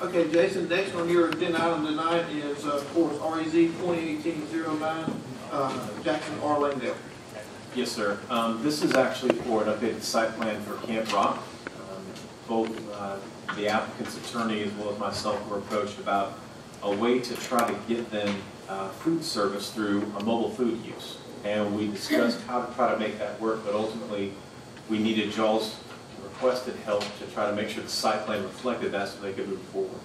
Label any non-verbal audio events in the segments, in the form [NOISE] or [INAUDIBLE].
Okay, Jason, next on your agenda item tonight is, of course, REZ twenty eighteen zero nine, uh, Jackson R. Langdale. Yes, sir. Um, This is actually for an updated site plan for Camp Rock. Um, Both uh, the applicant's attorney as well as myself were approached about a way to try to get them uh, food service through a mobile food use. And we discussed how to try to make that work, but ultimately, we needed y'all's requested help to try to make sure the site plan reflected that so they could move forward.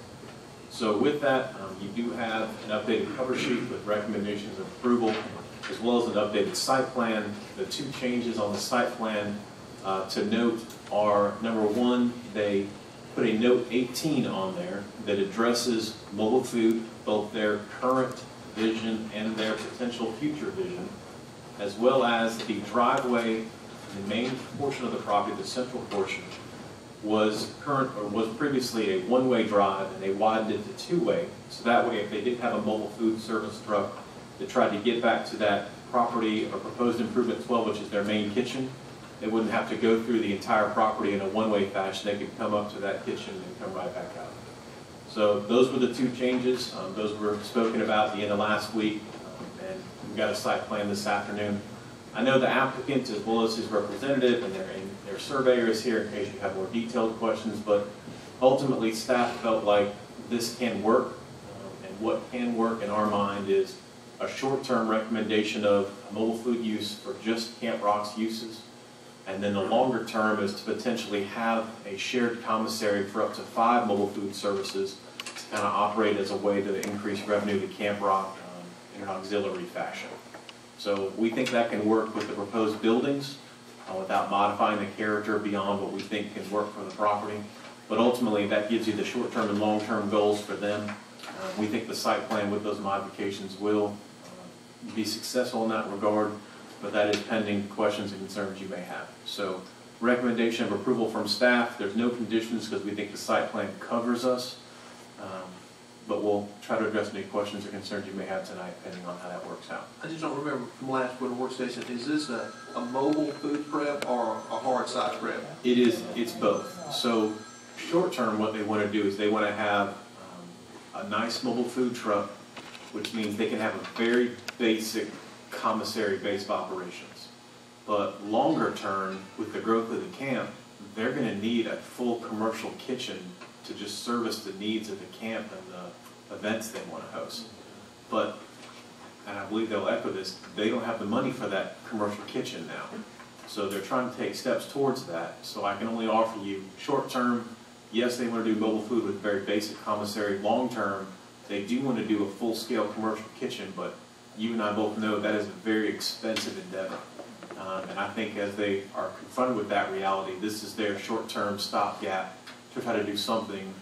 So with that, um, you do have an updated cover sheet with recommendations of approval, as well as an updated site plan. The two changes on the site plan uh, to note are, number one, they put a note 18 on there that addresses mobile food, both their current vision and their potential future vision, as well as the driveway, the main portion of the property, the central portion, was current, or was previously a one-way drive, and they widened it to two-way. So that way, if they did have a mobile food service truck that tried to get back to that property or proposed improvement 12, which is their main kitchen, they wouldn't have to go through the entire property in a one-way fashion. They could come up to that kitchen and come right back out. So those were the two changes. Um, Those were spoken about at the end of last week, um, and we've got a site plan this afternoon. I know the applicant as well as his representative and their, and their surveyor is here in case you have more detailed questions, but ultimately, staff felt like this can work. um, And what can work in our mind is a short-term recommendation of mobile food use for just Camp Rock's uses. And then the longer term is to potentially have a shared commissary for up to five mobile food services to kind of operate as a way to increase revenue to Camp Rock um, in an auxiliary fashion. So we think that can work with the proposed buildings uh, without modifying the character beyond what we think can work for the property. But ultimately, that gives you the short-term and long-term goals for them. Uh, We think the site plan with those modifications will uh, be successful in that regard, but that is pending questions and concerns you may have. So recommendation of approval from staff, there's no conditions because we think the site plan covers us. Um, But we'll try to address any questions or concerns you may have tonight, depending on how that works out. I just don't remember from last board work session, is this a, a mobile food prep or a hard site prep? It is, it's both. So, short-term, what they want to do is they want to have um, a nice mobile food truck, which means they can have a very basic commissary-based operations. But longer term, with the growth of the camp, they're going to need a full commercial kitchen to just service the needs of the camp and the events they want to host. But, and I believe they'll echo this, they don't have the money for that commercial kitchen now. So they're trying to take steps towards that. So I can only offer you, short-term, yes, they want to do mobile food with very basic commissary. Long-term, they do want to do a full-scale commercial kitchen, but you and I both know that is a very expensive endeavor. Um, and I think as they are confronted with that reality, this is their short-term stopgap to try to do something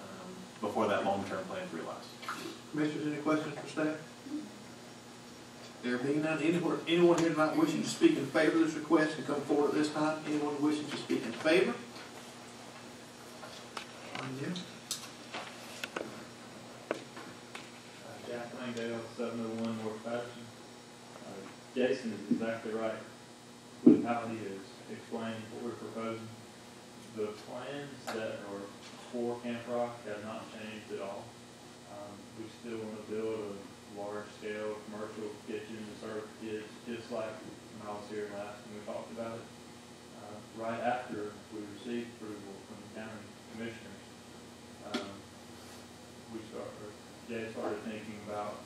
um, before that long-term plan is realized. Commissioners, any questions for staff? There being none, anyone, anyone here tonight wishing to speak in favor of this request can come forward at this time. Anyone wishing to speak in favor? One yes. Uh, Jack Langdale, seven oh one North Patterson. Uh, Jason is exactly right with how he is explaining what we're proposing. The plans that are for Camp Rock have not changed at all. Um, we still want to build a large-scale commercial kitchen to serve kids, just like when I was here last when we talked about it. Uh, right after we received approval from the county commissioners, um, we started, started thinking about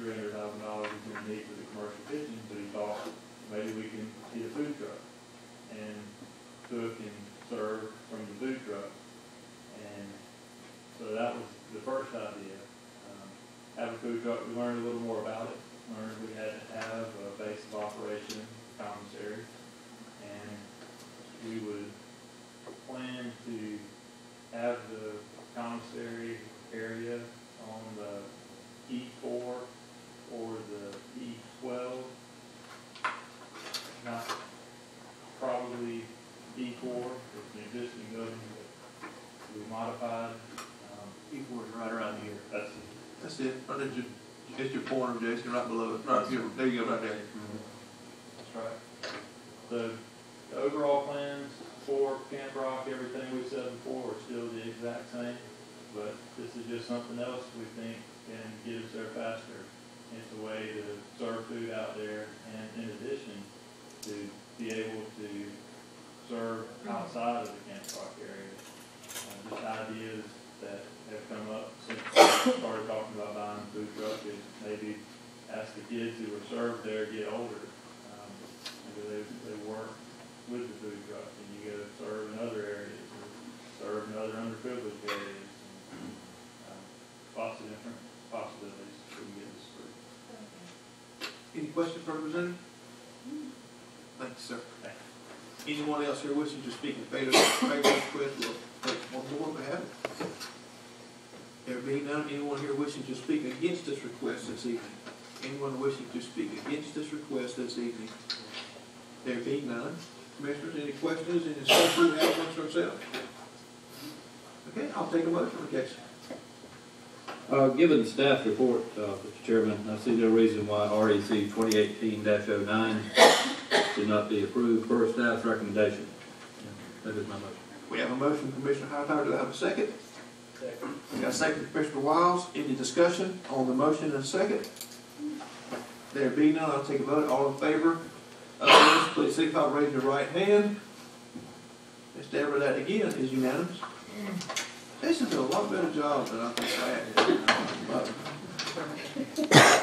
three hundred thousand dollars is gonna need for the commercial kitchen, but he thought maybe we can get a food truck and cook and serve from the food truck. And so that was the first idea. Um, have a food truck, we learned a little more about it. Learned we had to have a base of operation, commissary, and we would plan to have the commissary area on the E4 for the E twelve. Not probably E four, it's an existing building that we modified. Um, E four is right around here. That's it. That's it, right your, corner, your Jason, right below it, right here, there you go, right there. That's right. So the overall plans for Camp Rock, everything we've said before, are still the exact same, but this is just something else we think can get us there faster. It's a way to serve food out there and in addition to be able to serve outside of the Camp Rock area. Uh, Just ideas that have come up since we started talking about buying food truck is maybe ask the kids who were served there get older. um, Maybe they, they work with the food truck and you go serve in other areas or serve in other underprivileged areas. and, um, Lots of different possibilities we can get this through. Any questions for the representative? Thank you, sir. Anyone else here wishing to speak in favor of this request, will take one more if they have it. There being none, anyone here wishing to speak against this request this evening? Anyone wishing to speak against this request this evening? There being none, commissioners, any questions, any discussion we have amongst ourselves? Okay, I'll take a motion. Uh, given the staff report, uh, Mr. Chairman, I see no reason why REZ twenty eighteen 9 should not be approved per staff's recommendation. That is my motion. We have a motion, from Commissioner Hightower, do I have a second? Second. We got a second, from Commissioner Wiles, any discussion on the motion and a second? There be none, I'll take a vote, all in favor of this, please signify by raising your right hand. Ms. Deborah, that again is unanimous. Jason did a lot better job than I think I had. [COUGHS]